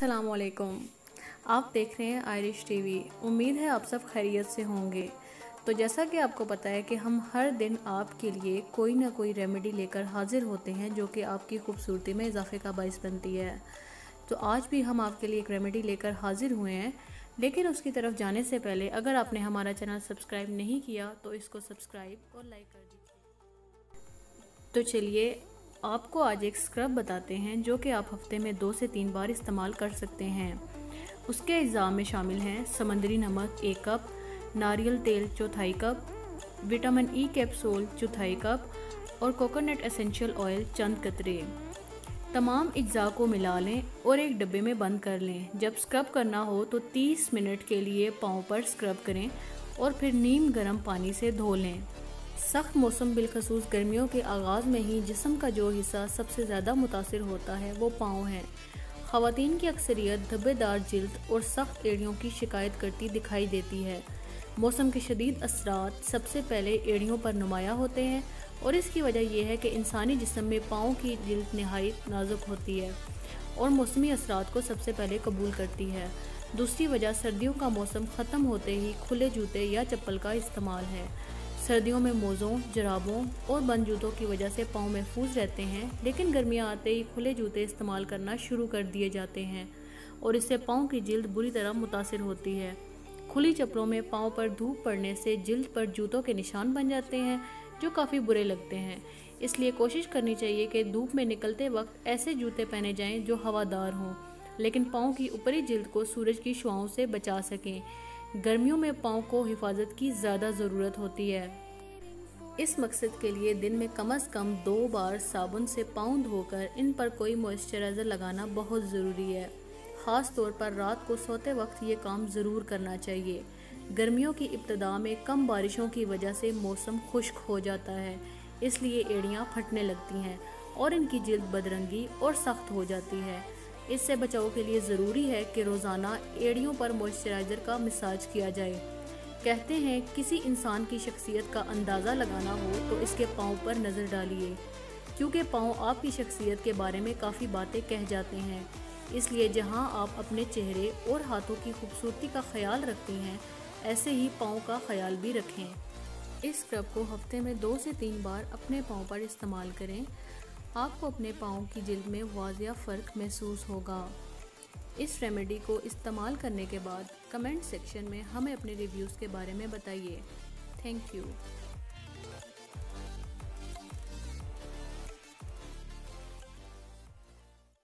असलकुम आप देख रहे हैं आयरिश टीवी। उम्मीद है आप सब खैरियत से होंगे। तो जैसा कि आपको पता है कि हम हर दिन आपके लिए कोई ना कोई रेमेडी लेकर हाजिर होते हैं, जो कि आपकी खूबसूरती में इजाफे का बायस बनती है। तो आज भी हम आपके लिए एक रेमेडी लेकर हाजिर हुए हैं। लेकिन उसकी तरफ़ जाने से पहले, अगर आपने हमारा चैनल सब्सक्राइब नहीं किया तो इसको सब्सक्राइब और लाइक कर दीजिए। तो चलिए आपको आज एक स्क्रब बताते हैं जो कि आप हफ़्ते में दो से तीन बार इस्तेमाल कर सकते हैं। उसके अज्जा में शामिल हैं समंदरी नमक एक कप, नारियल तेल चौथाई कप, विटामिन ई कैप्सूल चौथाई कप और कोकोनट एसेंशियल ऑयल चंद कतरे। तमाम अज्जा को मिला लें और एक डब्बे में बंद कर लें। जब स्क्रब करना हो तो 30 मिनट के लिए पाँव पर स्क्रब करें और फिर नीम गर्म पानी से धो लें। सख्त मौसम, बिलखसूस गर्मियों के आगाज़ में ही जिसम का जो हिस्सा सबसे ज़्यादा मुतासर होता है, वो पाँव है। ख़वान की अक्सरियत धब्बेदार जल्द और सख्त एड़ियों की शिकायत करती दिखाई देती है। मौसम के शदीद असरात सबसे पहले एड़ियों पर नुमाया होते हैं और इसकी वजह यह है कि इंसानी जिसम में पाँव की जल्द नहायत नाजुक होती है और मौसमी असरात को सबसे पहले कबूल करती है। दूसरी वजह सर्दियों का मौसम ख़त्म होते ही खुले जूते या चप्पल का इस्तेमाल है। सर्दियों में मोज़ों, जराबों और बंद जूतों की वजह से पाँव महफूज रहते हैं, लेकिन गर्मियाँ आते ही खुले जूते इस्तेमाल करना शुरू कर दिए जाते हैं और इससे पाँव की जल्द बुरी तरह मुतासर होती है। खुली चप्पलों में पाँव पर धूप पड़ने से जल्द पर जूतों के निशान बन जाते हैं, जो काफ़ी बुरे लगते हैं। इसलिए कोशिश करनी चाहिए कि धूप में निकलते वक्त ऐसे जूते पहने जाएँ जो हवादार हों, लेकिन पाँव की ऊपरी जल्द को सूरज की शुआओं से बचा सकें। गर्मियों में पाँव को हिफाजत की ज़्यादा ज़रूरत होती है। इस मकसद के लिए दिन में कम अज़ कम दो बार साबुन से पाँव धोकर इन पर कोई मॉइस्चराइज़र लगाना बहुत ज़रूरी है। ख़ास तौर पर रात को सोते वक्त ये काम ज़रूर करना चाहिए। गर्मियों की इब्तदा में कम बारिशों की वजह से मौसम खुश्क हो जाता है, इसलिए एड़ियाँ फटने लगती हैं और इनकी जल्द बदरंगी और सख्त हो जाती है। इससे बचाव के लिए ज़रूरी है कि रोज़ाना एड़ियों पर मॉइस्चराइज़र का मिसाज किया जाए। कहते हैं, किसी इंसान की शख्सियत का अंदाज़ा लगाना हो तो इसके पाँव पर नज़र डालिए, क्योंकि पाँव आपकी शख्सियत के बारे में काफ़ी बातें कह जाते हैं। इसलिए जहाँ आप अपने चेहरे और हाथों की खूबसूरती का ख्याल रखती हैं, ऐसे ही पाँव का ख्याल भी रखें। इस स्क्रब को हफ़्ते में दो से तीन बार अपने पाँव पर इस्तेमाल करें। आपको अपने पाँव की जल्द में वाजिया फ़र्क महसूस होगा। इस रेमेडी को इस्तेमाल करने के बाद कमेंट सेक्शन में हमें अपने रिव्यूज़ के बारे में बताइए। Thank you